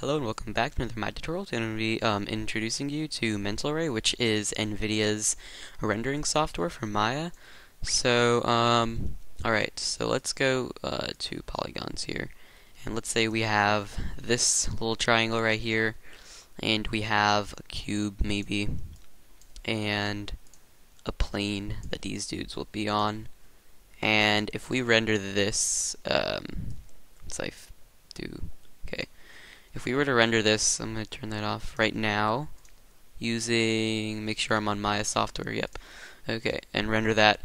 Hello and welcome back to another Maya tutorial. Today I'm going to be um, introducing you to Mental Ray, which is NVIDIA's rendering software for Maya. So, um, alright, so let's go uh, to polygons here. And let's say we have this little triangle right here, and we have a cube maybe, and a plane that these dudes will be on. And if we render this, um, let's say if we were to render this, I'm going to turn that off right now using, make sure I'm on Maya software, yep. Okay, and render that.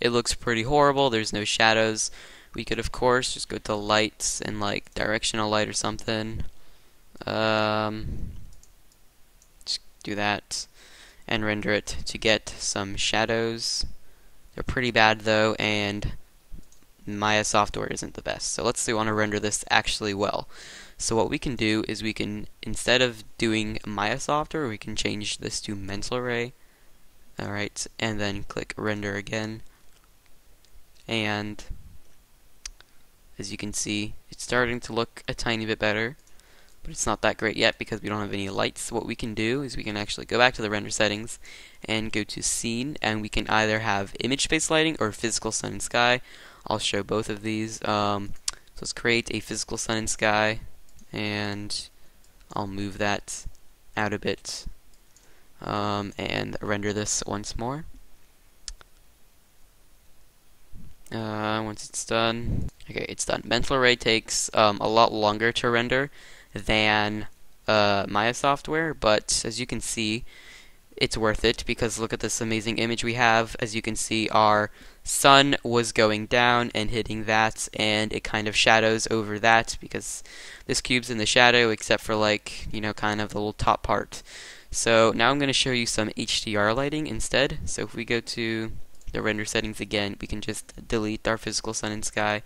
It looks pretty horrible, there's no shadows. We could, of course, just go to lights and like directional light or something. Um, just do that and render it to get some shadows. They're pretty bad though, and Maya software isn't the best. So let's say we want to render this actually well. So what we can do is we can, instead of doing Maya software, we can change this to Mental Ray. Alright, and then click render again. And as you can see, it's starting to look a tiny bit better. But it's not that great yet because we don't have any lights. What we can do is we can actually go back to the render settings and go to scene and we can either have image space lighting or physical sun and sky. I'll show both of these. Um, so let's create a physical sun and sky and I'll move that out a bit um, and render this once more. Uh, once it's done, okay, it's done. Mental Ray takes um, a lot longer to render than uh, Maya software, but as you can see, it's worth it because look at this amazing image we have. As you can see, our sun was going down and hitting that, and it kind of shadows over that because this cube's in the shadow except for like, you know, kind of the little top part. So now I'm going to show you some HDR lighting instead. So if we go to the render settings again, we can just delete our physical sun and sky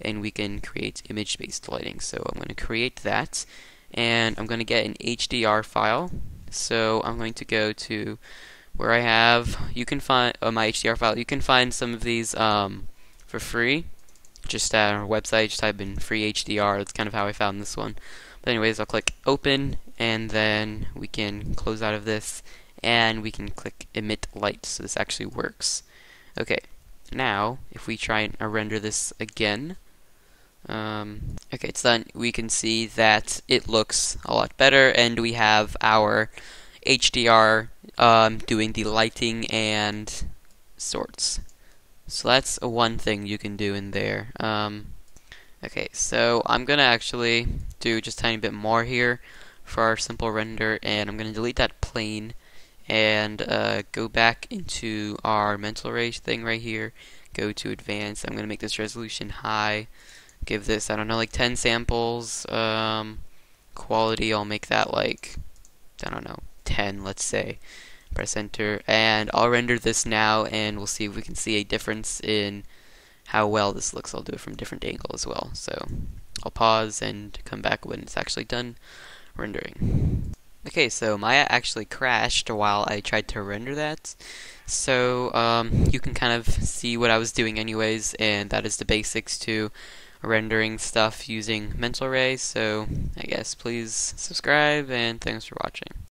and we can create image-based lighting. So I'm going to create that and I'm going to get an HDR file. So I'm going to go to where I have, you can find uh, my HDR file, you can find some of these um, for free. Just at our website, just type in free HDR. That's kind of how I found this one. But anyways, I'll click open, and then we can close out of this, and we can click emit light, so this actually works. Okay, now, if we try and render this again, um, okay, it's done. We can see that it looks a lot better, and we have our HDR um, doing the lighting and sorts. So that's one thing you can do in there. Um, okay, so I'm to actually do just a tiny bit more here for our simple render, and I'm to delete that plane and uh, go back into our mental range thing right here. Go to advanced. I'm going to make this resolution high. Give this, I don't know, like 10 samples. Um, quality, I'll make that like, I don't know, 10, let's say. Press enter, and I'll render this now, and we'll see if we can see a difference in how well this looks. I'll do it from a different angle as well. So I'll pause and come back when it's actually done rendering. Okay, so Maya actually crashed while I tried to render that. So um, you can kind of see what I was doing anyways, and that is the basics to rendering stuff using Mental Ray. So I guess please subscribe, and thanks for watching.